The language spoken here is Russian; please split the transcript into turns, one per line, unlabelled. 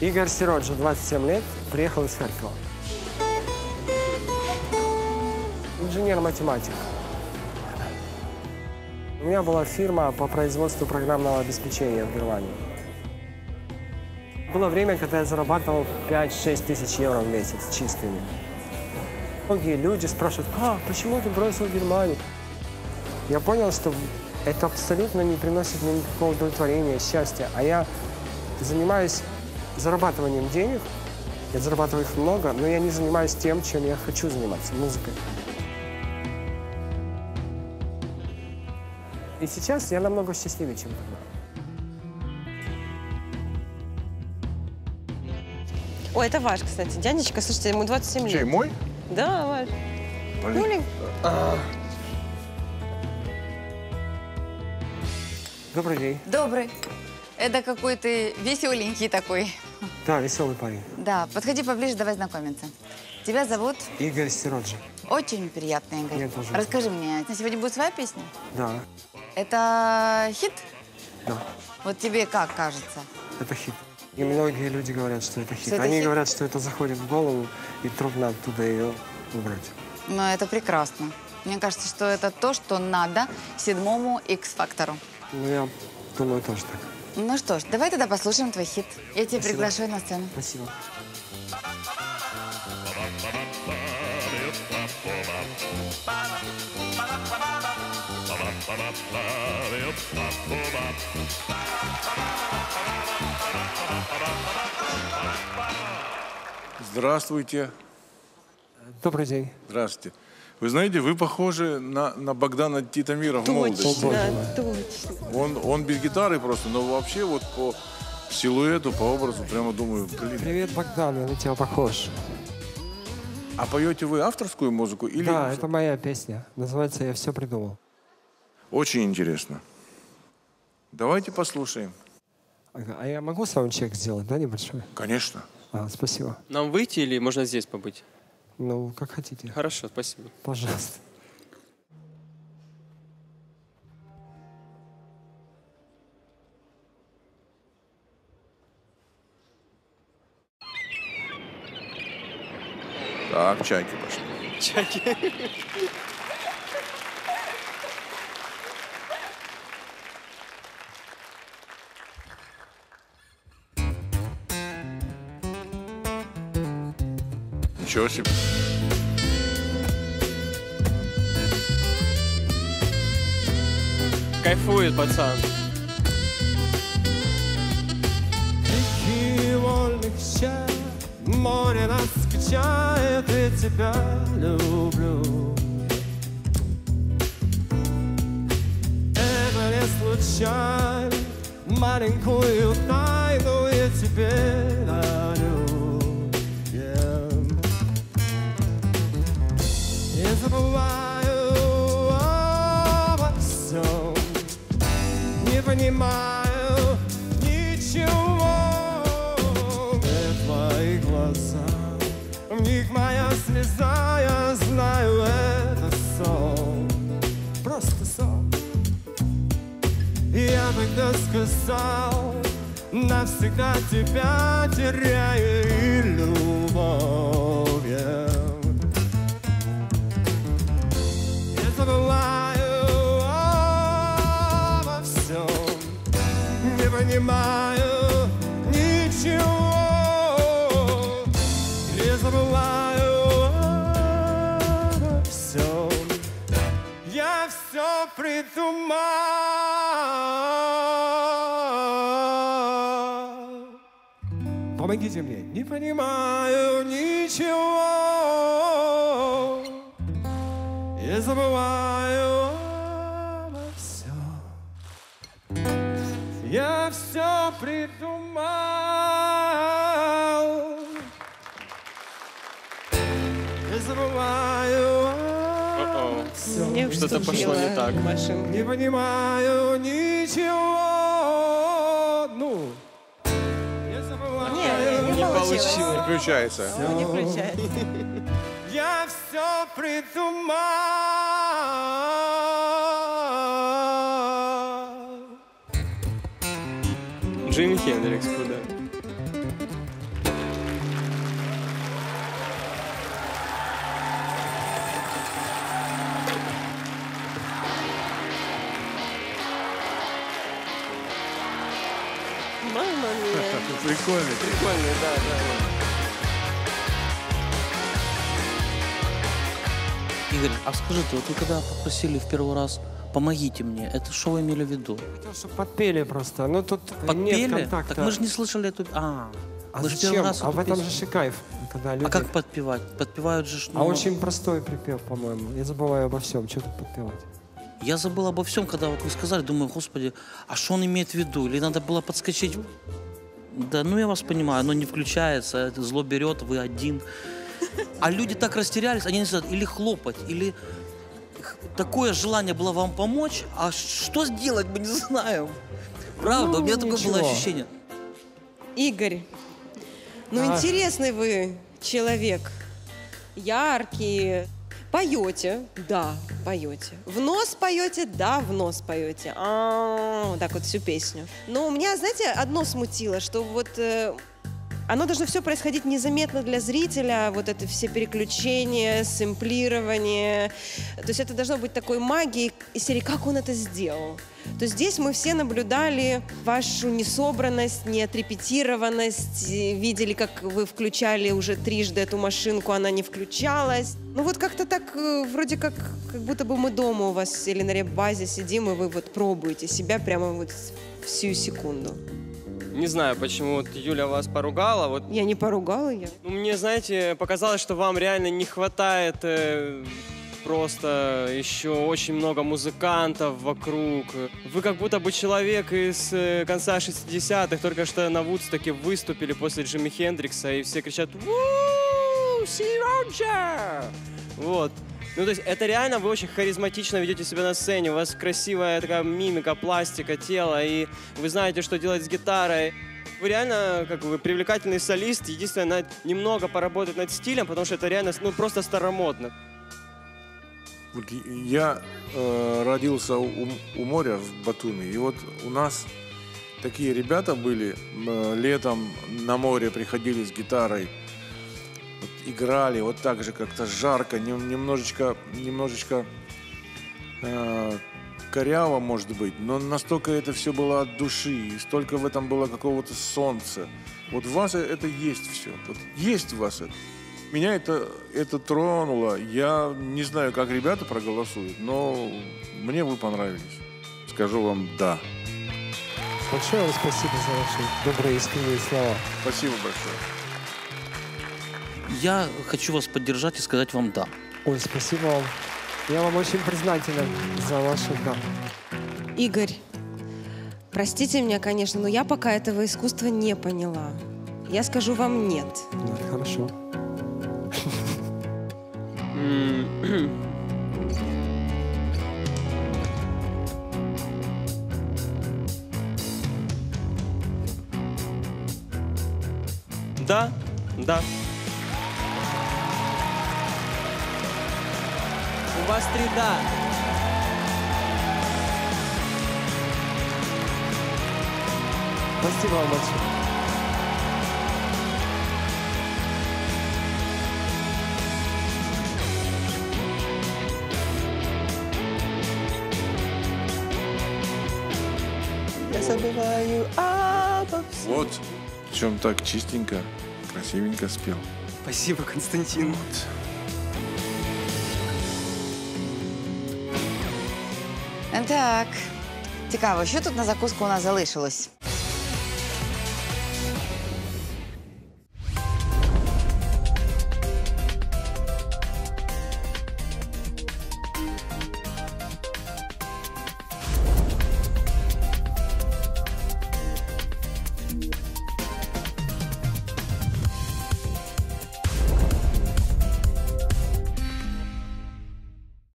Игорь Сироджа, 27 лет, приехал из Харькова. Инженер-математик. У меня была фирма по производству программного обеспечения в Германии. Было время, когда я зарабатывал 5-6 тысяч евро в месяц чистыми. Многие люди спрашивают, а, почему ты бросил Германию? Я понял, что это абсолютно не приносит мне никакого удовлетворения, счастья. А я занимаюсь зарабатыванием денег, я зарабатываю их много, но я не занимаюсь тем, чем я хочу заниматься, музыкой. И сейчас я намного счастливее, чем тогда.
Ой, это ваш, кстати. Дядечка, слушайте, ему 27
Чей,
лет.
мой?
Да, ваш.
Блин.
Юлик.
Добрый день.
Добрый. Это какой ты веселенький такой.
Да, веселый парень.
Да, подходи поближе, давай знакомиться. Тебя зовут?
Игорь Сироджа.
Очень приятно, Игорь.
Мне тоже.
Расскажи мне, на сегодня будет своя песня?
Да,
Это хит?
да,
Вот тебе как кажется?
это хит. И многие люди говорят, что это хит.
Что это
Они
хит?
говорят, что это заходит в голову, и трудно оттуда ее убрать.
Но это прекрасно. Мне кажется, что это то, что надо седьмому X-фактору.
Ну, я думаю, тоже так.
Ну что ж, давай тогда послушаем твой хит. Я тебя
Спасибо.
приглашаю на сцену.
Спасибо.
Здравствуйте.
Добрый день.
Здравствуйте. Вы знаете, вы похожи на, на Богдана Титамира в молодости.
Да, точно.
Он, он без гитары просто, но вообще вот по силуэту, по образу, прямо думаю, блин.
Привет, Богдан, я на тебя похож.
А поете вы авторскую музыку или...
Да, это моя песня. Называется «Я все придумал».
Очень интересно. Давайте послушаем.
А я могу саундчек сделать, да, небольшой?
Конечно.
А, спасибо.
Нам выйти или можно здесь побыть?
Ну, как хотите.
Хорошо, спасибо.
Пожалуйста.
Так, чайки пошли.
Чаки.
Ничего себе.
Кайфует пацан.
Реки вольных море нас скачает, и тебя люблю. Это не случайно, маленькую понимаю ничего. Где твои глаза, в них моя слеза, я знаю, это сон, просто сон. Я тогда сказал, навсегда тебя теряю и любовь. Придумал. Помогите мне. Не понимаю ничего. Я забываю обо всем. Я все придумал. Я забываю.
Мне
Что-то пошло не так.
Машин.
Не понимаю ничего. Ну. Я забываю.
Не, не
Не
получилось.
получилось.
Включается.
Ну, не включается.
Я все придумал.
Джимми Хендрикс куда?
Прикольно.
Прикольно, да, да.
Игорь, а скажите, вот вы когда попросили в первый раз «помогите мне», это что вы имели в виду?
Хотел, чтобы подпели просто. Ну тут нет
Подпели?
контакта.
Так мы же не слышали эту... А,
А
же
зачем?
раз
а в этом
песню-
же кайф. Когда люди...
А как подпевать? Подпевают же...
А
ну,
очень простой припев, по-моему. Я забываю обо всем. Что тут подпевать?
Я забыл обо всем, когда вот вы сказали, думаю, господи, а что он имеет в виду? Или надо было подскочить? Да, ну я вас понимаю, оно не включается, это зло берет, вы один. А люди так растерялись, они не знают, или хлопать, или такое желание было вам помочь, а что сделать, мы не знаем. Правда, у меня такое было ощущение.
Игорь, ну
А.
интересный вы человек. Яркий. Поете, да, поете. В нос поете, да, в нос поете. А, вот так вот всю песню. Но у меня, знаете, одно смутило, что вот э, оно должно все происходить незаметно для зрителя, вот это все переключения, сэмплирование. То есть это должно быть такой магией из серии «Как он это сделал?». То здесь мы все наблюдали вашу несобранность, неотрепетированность, и видели, как вы включали уже трижды эту машинку, она не включалась. Ну вот как-то так, э, вроде как, как будто бы мы дома у вас или на реп-базе сидим, и вы вот пробуете себя прямо вот всю секунду.
Не знаю, почему вот Юля вас поругала. Вот
Я не поругала я.
ну, мне, знаете, показалось, что вам реально не хватает э, просто еще очень много музыкантов вокруг. Вы как будто бы человек из э, конца 60-х, только что на Вудстоке выступили после Джимми Хендрикса, и все кричат «Вуу! Си Роджер!» Вот. Ну, то есть это реально вы очень харизматично ведете себя на сцене, у вас красивая такая мимика, пластика тела, и вы знаете, что делать с гитарой. Вы реально, как вы, привлекательный солист. Единственное, надо немного поработать над стилем, потому что это реально, ну, просто старомодно.
Я э, родился у, у моря в Батуми, и вот у нас такие ребята были, э, летом на море приходили с гитарой, вот играли, вот так же как-то жарко, нем- немножечко, немножечко э, коряво, может быть, но настолько это все было от души, и столько в этом было какого-то солнца. Вот в вас это есть все, вот есть в вас это. Меня это, это тронуло. Я не знаю, как ребята проголосуют, но мне вы понравились. Скажу вам «да».
Большое вам спасибо за ваши добрые искренние слова.
Спасибо большое.
Я хочу вас поддержать и сказать вам «да».
Ой, спасибо вам. Я вам очень признателен за ваше «да».
Игорь, простите меня, конечно, но я пока этого искусства не поняла. Я скажу вам нет.
Ну, хорошо.
Да, да. «Да».
Спасибо вам большое.
Я забываю обо всем.
Вот, причем так чистенько, красивенько спел.
Спасибо, Константин.
Так, цікаво, що тут на закуску у нас залишилось?